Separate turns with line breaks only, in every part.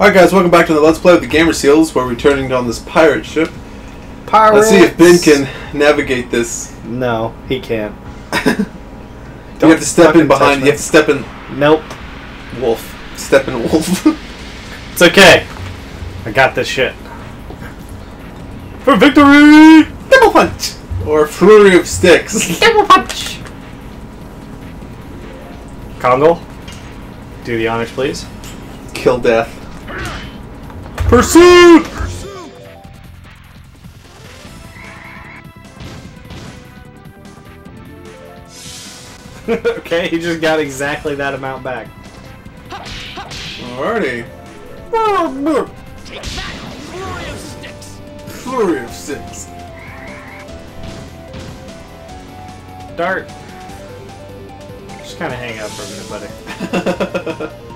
Alright guys, welcome back to the Let's Play with the Gamer Seals. Where we're returning on this pirate ship.
Pirates.
Let's see if Ben can navigate this.
No, he can't.
you have to step in behind, you have to step in
Nope.
wolf. Step in wolf.
It's okay. I got this shit. For victory!
Double punch! Or flurry of sticks.
Double punch! Congo, do the honors, please.
Kill death.
Pursuit! okay, he just got exactly that amount back.
Alrighty.
Take that! Flurry of sticks!
Flurry of sticks.
Dart. Just kind of hang out for a minute, buddy.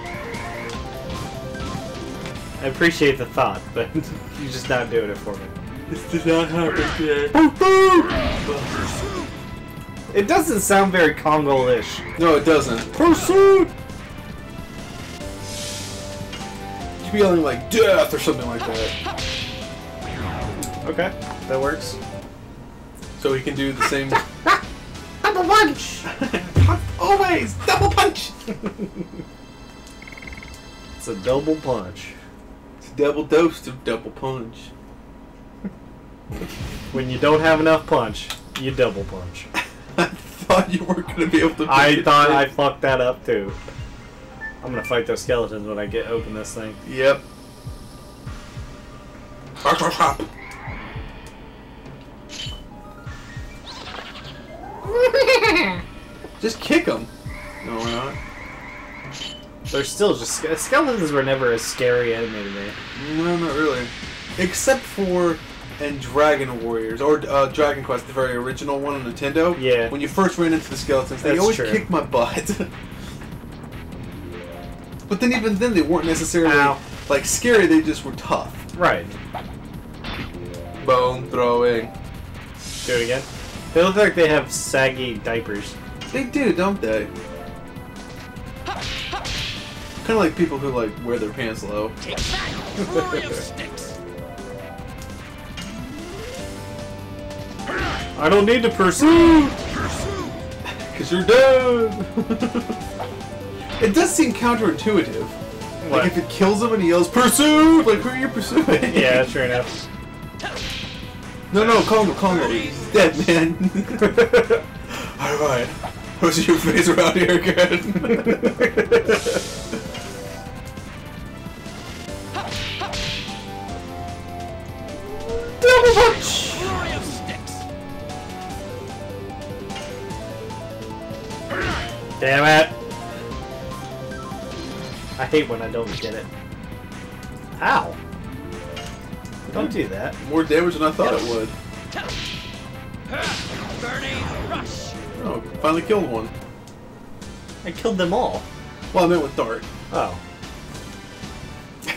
I appreciate the thought, but you're just not doing it for me.
this did not happen today.
Oh, it doesn't sound very Congo-ish.
No, it doesn't.
Pursuit!
You should be yelling like death or something like that.
Okay, that works.
So he can do the same.
Double punch!
Always! Double punch!
It's a double punch.
It's a double dose of double punch.
When you don't have enough punch, you double punch.
I thought you weren't gonna be able to.
I
it
thought
through.
I fucked that up too. I'm gonna fight those skeletons when I get open this thing.
Yep. Hop, hop, hop. Just kick them. No, we're not.
They're still just skeletons were never a scary enemy to me.
No, not really. Except for in Dragon Warriors or uh, Dragon Quest, the very original one on Nintendo.
Yeah.
When you first ran into the skeletons, they
That's
always
true.
kicked my butt. but then, even then, they weren't necessarily
Ow.
like scary. They just were tough.
Right.
Bone throwing.
Do it again. They look like they have saggy diapers.
They do, don't they? Kind of like people who like wear their pants low.
Take that! Flurry of sticks!
I don't need to pursue.
Cause you're done. it does seem counterintuitive.
What?
Like if it kills him and he yells "Pursue!" Like who are you pursuing?
yeah, sure enough.
No, no, calm him. He's dead, man. All right. What's your face around here again?
Damn it! I hate when I don't get it. Ow! Don't do that.
More damage than I thought it would.
Burning rush!
Oh, finally killed one.
I killed them all.
Well, I meant with Dart.
Oh.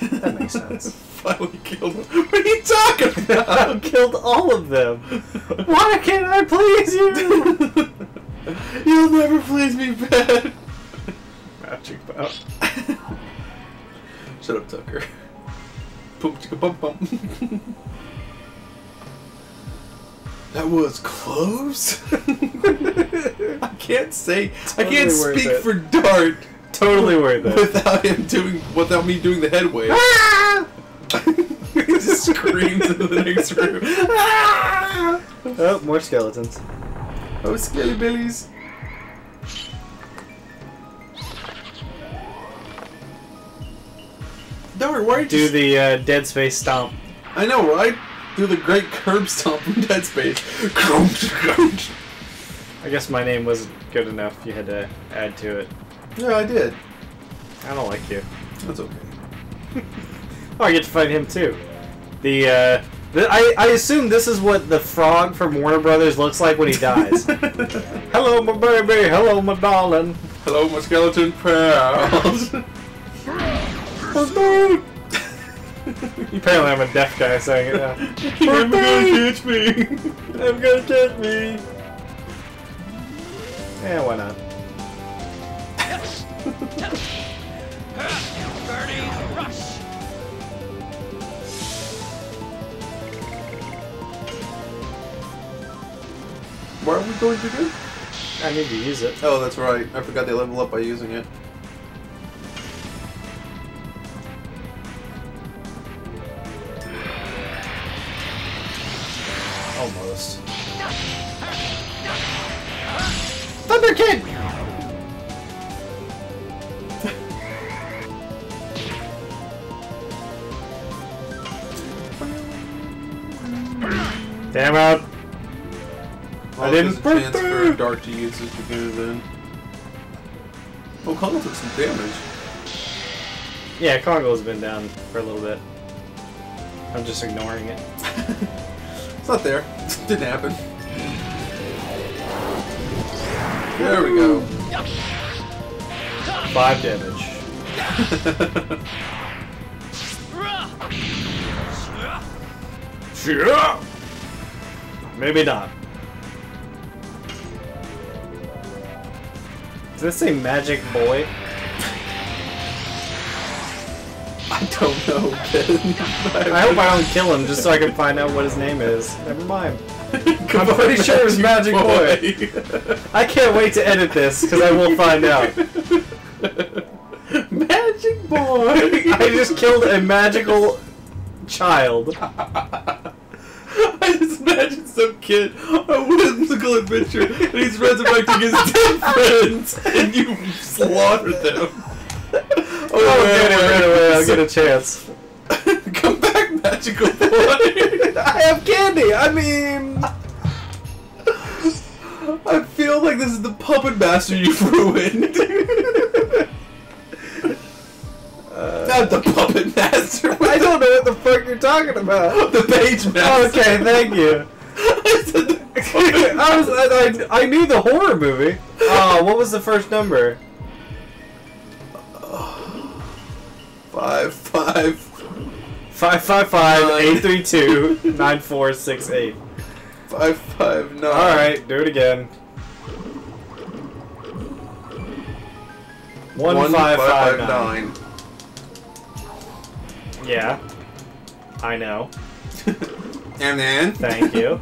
That makes sense.
finally killed one. What are you talking about?
I killed all of them. Why can't I please you?
You'll never please me, Ben.
Magic bow.
Shut up, Tucker. Boom, chicka, bum, bum. that was close. I can't say. I can't speak
it.
for Dart
Totally worth it.
without him doing, without me doing the head wave. he just screams into the next room. Ah!
Oh, more skeletons.
Oh, Skelly Billies. Dart, why
Do the uh, Dead Space stomp.
I know, right? Do the great curb stomp from Dead Space.
I guess my name wasn't good enough. You had to add to it.
Yeah, I did.
I don't like you.
That's okay.
Oh, I get to fight him too. The, uh, the I, I assume this is what the frog from Warner Brothers looks like when he dies. Hello, my baby. Hello, my darling.
Hello, my skeleton pals.
Apparently, I'm a deaf guy saying it now.
You're gonna catch me.
I'm gonna catch me. Yeah, why not?
Are we going to do?
I need to use it.
Oh, that's right. I forgot they level up by using it.
Almost. Thunder Kid! Damn it! I didn't
There's a chance for Dart to use his Dragoon then. Oh, Congo took some damage.
Yeah, Congo's been down for a little bit. I'm just ignoring it.
It's not there. Didn't happen. There we go.
Five damage. Yeah. Maybe not. This say Magic Boy?
I don't know.
I hope I don't kill him just so I can find out what his name is. Never mind.
I'm
pretty sure it was Magic Boy. I can't wait to edit this because I will find out.
Magic Boy!
I just killed a magical child.
I just imagine some kid on a whimsical adventure and he's resurrecting his dead friends and you slaughter them. Oh,
Oh, get it right away. I'll get a chance.
Come back, magical boy!
I have candy. I mean,
I feel like this is the puppet master you've ruined. Not the puppet master.
I don't know what the fuck you're talking about.
The page master.
Okay, thank you.
I said the puppet
I was I, I, I knew the horror movie. Oh, what was the first number?
Five, five.
Five five five eight three two nine four six eight.
Five, five, nine.
All right, do it again. One,
One,
five,
five,
five,
five,
nine.
nine.
Yeah, I know.
And then.
Thank you.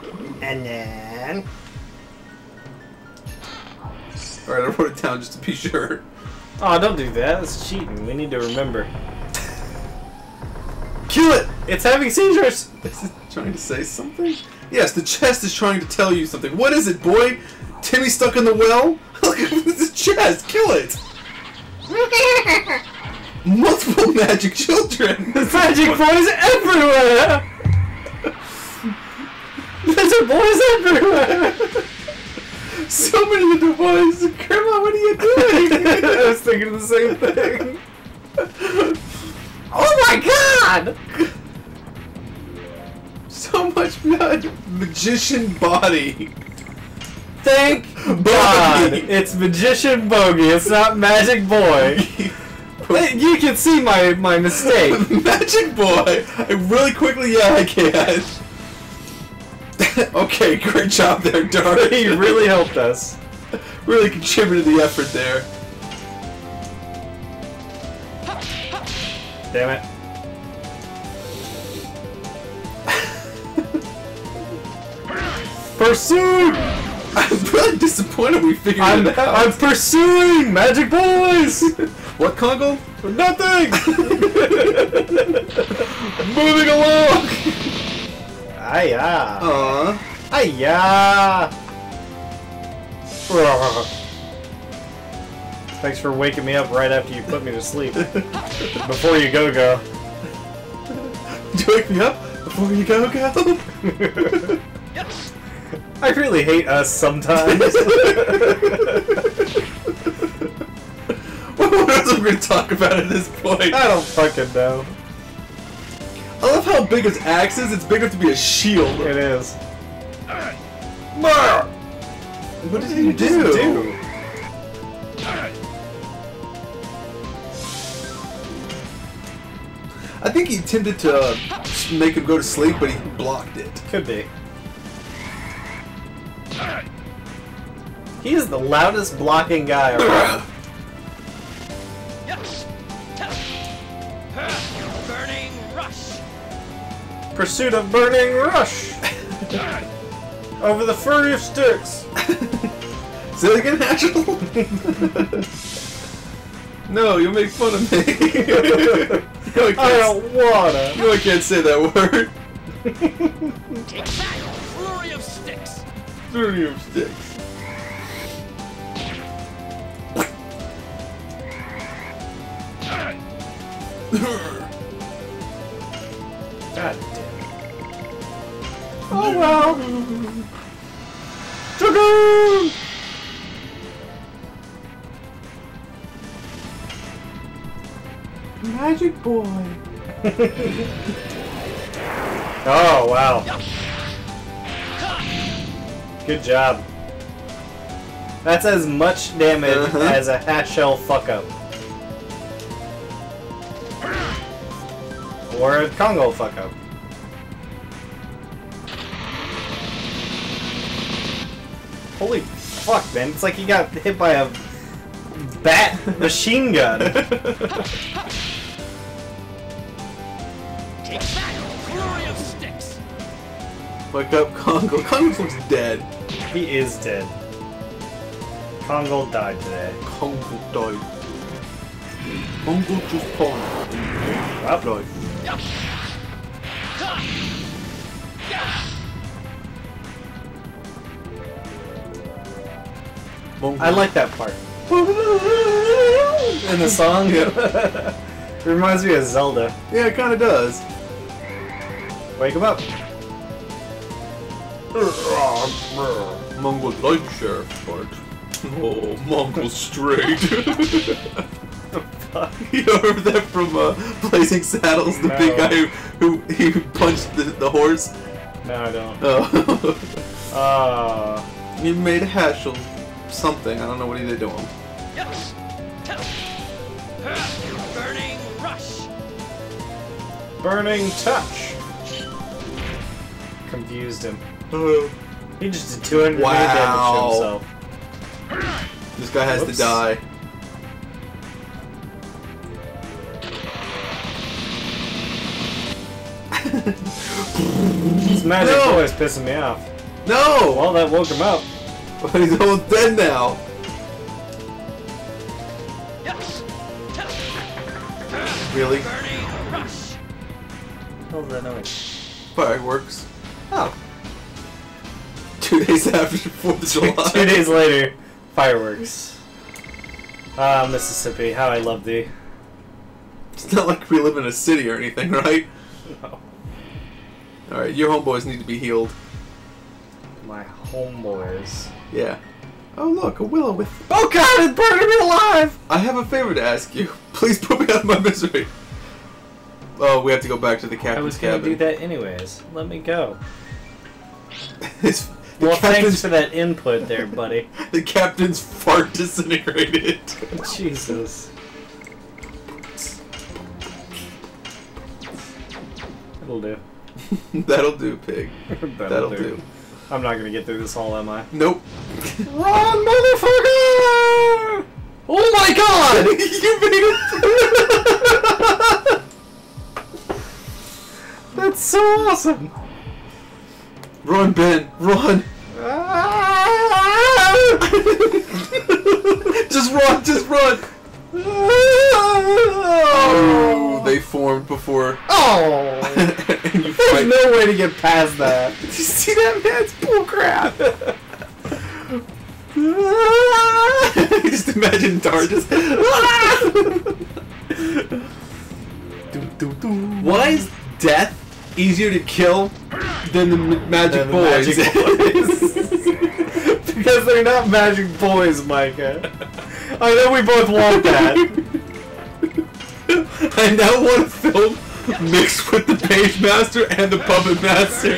and then.
Alright, I wrote it down just to be sure.
Oh, don't do that. That's cheating. We need to remember.
Kill it!
It's having seizures.
Is it trying to say something? Yes, the chest is trying to tell you something. What is it, boy? Timmy stuck in the well? Look at the chest! Kill it! Multiple magic children!
Magic boys everywhere. There's boys everywhere.
so many little boys! Grandma, what are you doing?
I was thinking the same thing. Oh my god!
so much blood! Magician body!
Thank God! It's Magician Bogey. It's not Magic Boy. You can see my my mistake.
Magic boy! I really quickly, yeah, I can. okay, great job there, Dart.
he really helped us.
really contributed the effort there.
Damn it. Pursuing!
I'm really disappointed we figured
I'm,
it out.
I'm pursuing Magic Boys!
What, Congo?
Nothing!
Moving along!
Hiya!
Aww.
Hiya! Thanks for waking me up right after you put me to sleep. Before you go go.
Did you wake me up before you go, go?
I really hate us sometimes.
what going to talk about at this point?
I don't fucking know.
I love how big his axe is. It's big enough to be a shield.
It is.
What did he do?
do.
I think he attempted to uh, make him go to sleep, but he blocked it.
Could be. He is the loudest blocking guy around. Pursuit of Burning Rush! Over the furry of sticks.
Say it again, Haschel. no, you'll make fun of me. you, I
I
can't,
don't wanna.
you know I can't say that word.
Take that! Flurry of sticks!
Flurry of sticks.
God damn. Oh well. Dragoon!
Magic boy.
Oh wow. Good job. That's as much damage
Uh-huh.
as a half shell fuck up. Or a Congo fuck up. Holy fuck, man. It's like he got hit by a bat machine gun.
Take that! Flurry of sticks!
Wake up, Congo. Congo looks dead.
he is dead. Congo died today.
Congo died. Congo just pawned.
Up.
Died.
I like that part. In the song. It reminds me of Zelda.
Yeah, it kind of does.
Wake him up.
Mongo like sheriff part. Oh, Mongo straight. you heard that from uh, Blazing Saddles? The big guy who, who he punched the, the horse.
No, I don't.
Oh,
Uh,
he made Haschel something. I don't know what he did to him.
Yes! Burning rush!
burning touch. Confused him. He just did 200
Wow.
damage to himself.
this guy has
Whoops.
to die.
This magic
No.
boy is pissing me off.
No!
Well, that woke him up.
But he's almost dead now.
Yes!
Really?
Burning rush!
How's that noise?
Fireworks.
Oh.
Two days after Fourth of July.
Two days later, fireworks. Ah, Mississippi, how I love thee.
It's not like we live in a city or anything, right?
No.
Alright, your homeboys need to be healed.
My homeboys.
Yeah. Oh look, a willow with
Oh god, it's burning me alive!
I have a favor to ask you. Please put me out of my misery. Oh, we have to go back to the captain's cabin.
I
captain's
was gonna
cabin.
do that anyways. Let me go.
His-
Well, thanks for that input there, buddy.
the captain's fart disintegrated.
Oh, Jesus. That'll do.
That'll do, pig.
That'll,
That'll
do.
do.
I'm not gonna get through this all, am I?
Nope.
Run, motherfucker! Oh my god!
you made it.
That's so awesome!
run, Ben. Run. just run. Just run. Oh, they formed before.
Oh! There's no way to get past that.
Did you see that man's bullcrap? just imagine Dar just. Why is death easier to kill than the magic
Than the
boys?
Magic Boys. because they're not magic boys, Micah. I know we both want that.
I now want to film mixed with the page master and the puppet master.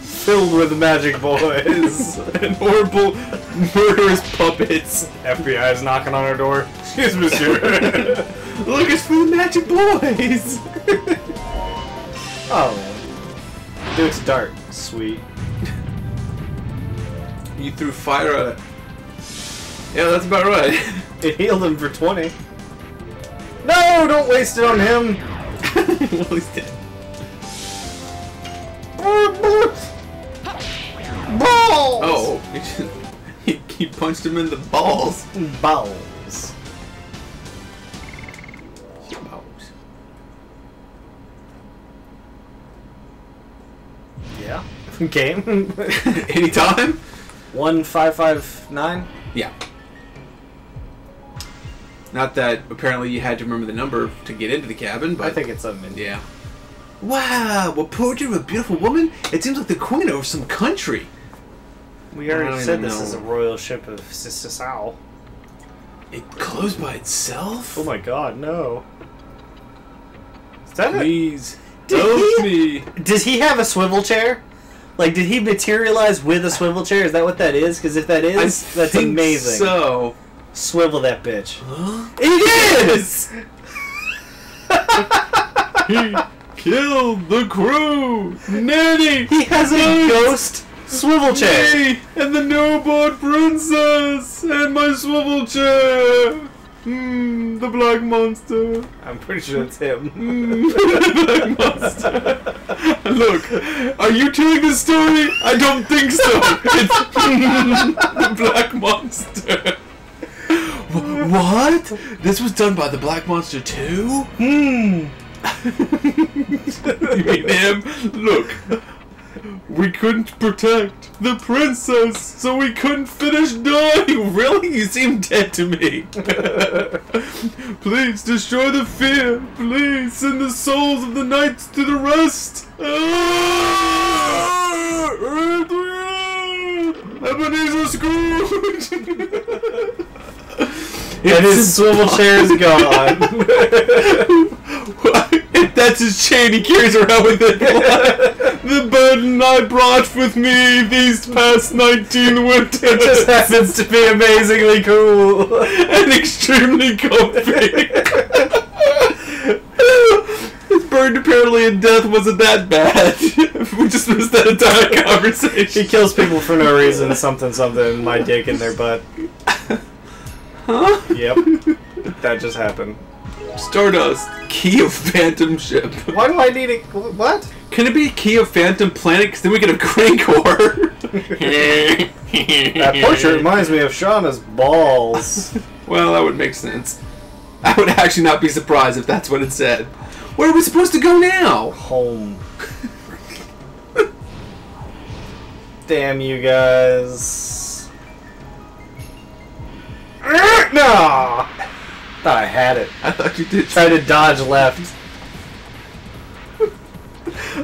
Filled with magic boys.
and horrible, murderous puppets.
FBI is knocking on our door. Excuse me, monsieur.
Look, it's for the magic boys.
oh, man. Dude, it's dark. Sweet.
you threw fire at it. Yeah, that's about right.
It healed him for 20. No, don't waste it on him.
well, he's dead.
balls.
Oh, he, just, he, he punched him in the balls.
balls.
Balls.
Yeah. Game.
Anytime?
One five five nine.
Yeah. Not that apparently you had to remember the number to get into the cabin, but
I think it's a min.
yeah. Wow, what portrait of a beautiful woman? It seems like the queen of some country.
We already said this
know.
is a royal ship of Seseau.
It closed by itself.
Oh my god, no. Is that it?
Please
Did
help
he-
me.
Does he have a swivel chair? Like, did he materialize with a swivel chair? Is that what that is? Because if that is,
I
that's
think
amazing.
So,
Swivel that bitch.
huh?
It is!
he killed the crew. Nanny.
He has a ghost swivel chair.
Me and the newborn princess and my swivel chair. Hmm, the black monster.
I'm pretty sure it's him.
Hmm, the black monster. Look, are you telling the story? I don't think so. It's the black monster. Wh- What? This was done by the Black Monster too?
Hmm.
you mean him? Look, we couldn't protect the princess, so we couldn't finish dying. Really? You seem dead to me. Please destroy the fear. Please send the souls of the knights to the rest. Ebenezer Scrooge.
And his swivel chair is gone.
that's his chain he carries around with it. the burden I brought with me these past 19 winters.
it just happens to be amazingly cool.
and extremely comfy. His burden apparently in death wasn't that bad. we just missed that entire conversation.
He kills people for no reason, something, something, my dick in their butt.
Huh?
Yep. That just happened.
Stardust, key of Phantom ship.
Why do I need it? What?
Can it be key of Phantom Planet? Because then we get a Crankor.
That portrait reminds me of Shana's balls.
Well, that would make sense. I would actually not be surprised if that's what it said. Where are we supposed to go now?
Home. Damn you guys. No! Thought I had it.
I thought you did.
Tried to dodge left.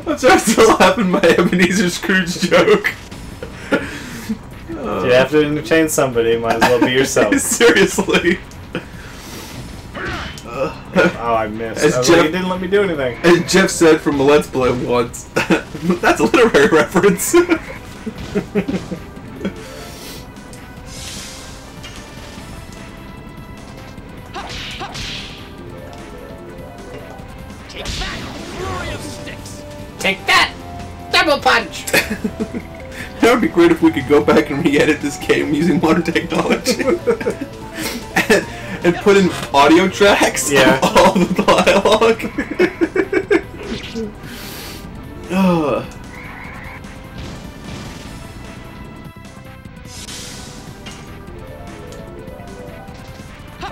I'm sorry, I'm still laughing my Ebenezer Scrooge joke.
If you have to entertain somebody, might as well be yourself.
Seriously.
Oh, I missed.
As
I was like,
Jeff-
it didn't let me do anything.
As Jeff said from a Let's Play once, that's a literary reference. Go back and re-edit this game using modern technology. and, and put in audio tracks
Yeah.
of all the dialogue. Ugh.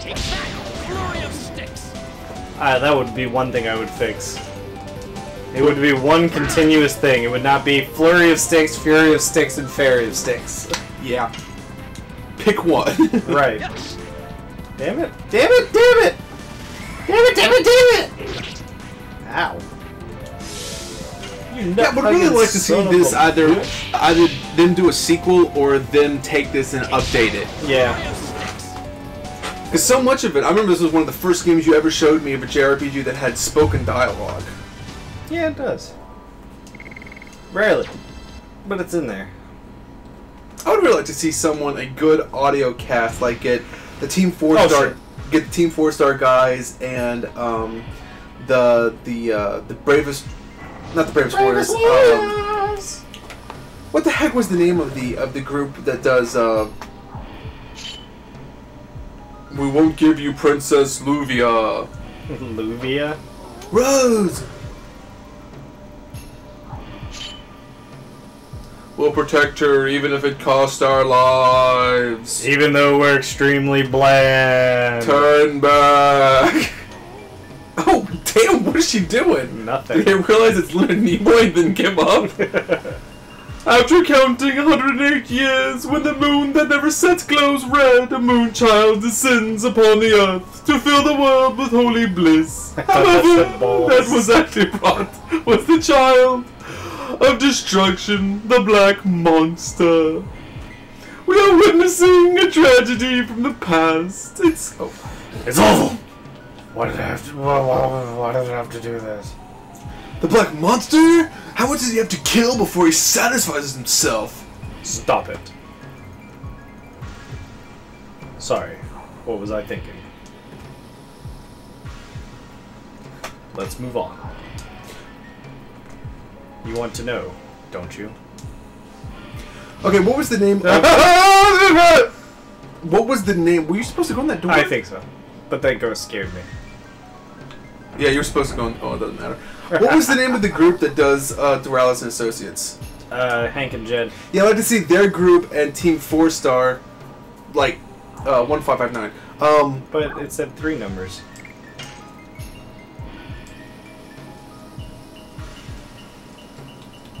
Take that, flurry of sticks.
Ah, that would be one thing I would fix. It would be one continuous thing. It would not be flurry of sticks, fury of sticks, and fairy of sticks.
yeah. Pick one.
Right.
Yes.
Damn it! Damn it! Damn it! Damn it! Damn it! Damn it! Ow. You
Yeah, I would really like to see this either
bitch.
either them do a sequel or them take this and update it.
Yeah.
Flurry of sticks.
Because so much of it, I remember this was one of the first games you ever showed me of a JRPG that had spoken dialogue.
Yeah, it does. Rarely. But it's in there.
I would really like to see someone a good audio cast, like get the Team Four
Oh,
Star,
sure.
get the Team Four Star guys and um, the the uh, the bravest, not the bravest, warriors. Um, what the heck was the name of the of the group that does? Uh, we won't give you Princess Luvia.
Luvia.
Rose. We'll protect her even if it costs our lives.
Even though we're extremely bland.
Turn back. Oh, damn, what is she doing? Did
Nothing.
they realize it's Leonard Nimoy and then give up? After counting 108 years, when the moon that never sets glows red, a moon child descends upon the earth to fill the world with holy bliss.
that
However, that was actually brought was the child of destruction, the black monster. We are witnessing a tragedy from the past. It's oh,
It's awful. Why did I have to? Why, why, why did I have to do this?
the black monster. How much does he have to kill before he satisfies himself?
Stop it. Sorry. What was I thinking? Let's move on. You want to know, don't you?
Okay, what was the name? Of, what was the name? Were you supposed to go in that door?
I think so. But that ghost scared me.
Yeah, you're supposed to go in. Oh, it doesn't matter. What was the name of the group that does uh, Duralis and Associates?
Uh, Hank and Jed.
Yeah, I like to see their group and Team Four Star, like uh, one five five nine. Um,
But it said three numbers.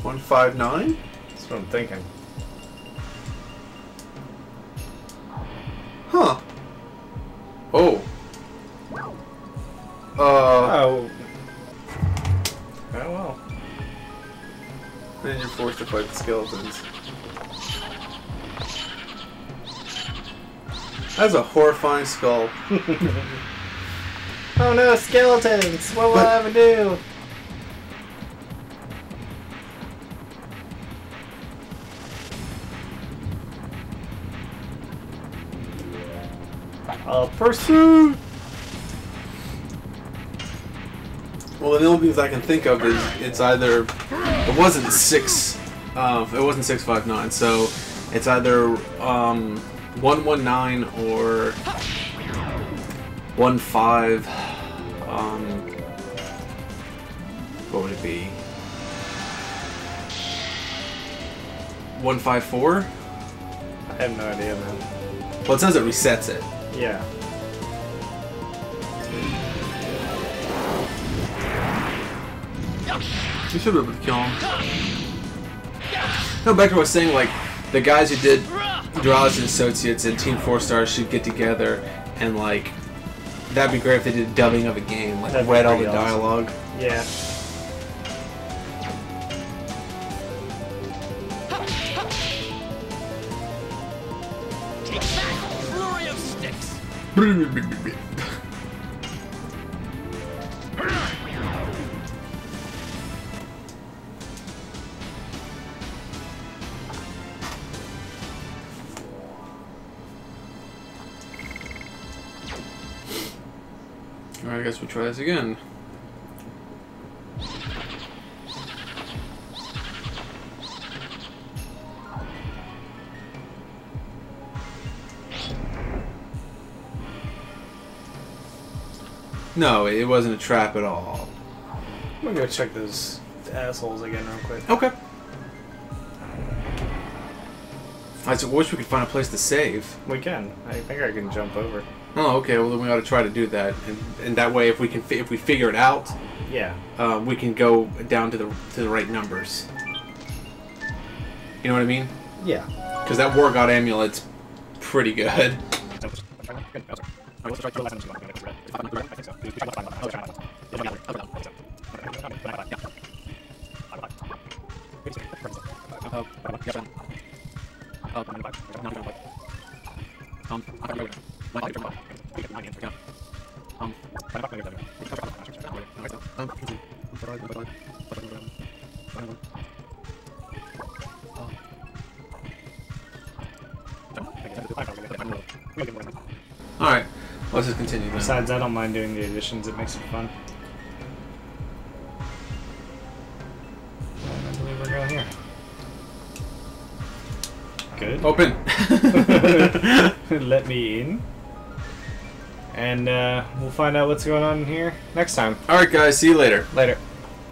One five nine.
That's what I'm thinking.
Huh. Oh. Uh,
Oh. Oh well.
then you're forced to fight the skeletons. That's a horrifying skull.
Oh no, skeletons! What will
But-
I ever do? Uh, pursuit!
Well, the only things I can think of is it's either it wasn't six, uh, it wasn't six five nine, so it's either um, one one nine or one five. Um, what would it be? One five four.
I have no idea, man.
Well, it says it resets it.
Yeah.
You should be able to kill him. No, back to what I was saying, like, the guys who did Duralis and Associates and Team 4 Stars should get together and, like, that'd be great if they did dubbing of a game, like,
That'd
read all the
awesome.
dialogue.
Yeah.
Alright, I guess we'll try this again. No, it wasn't a trap at all.
I'm gonna go check those assholes again real quick.
Okay. I just wish we could find a place to save.
We can. I think I can jump over.
Oh, okay. Well, then we ought to try to do that, and, and that way, if we can, fi- if we figure it out,
Yeah.
um, we can go down to the to the right numbers. You know what I mean?
Yeah.
Because that War God amulet's pretty good. All let's just continue. Then.
Besides, I don't mind doing the additions. It makes it fun. I believe we're going here. Good.
Open.
Let me in. And uh, we'll find out what's going on in here next time.
All right, guys. See you later.
Later.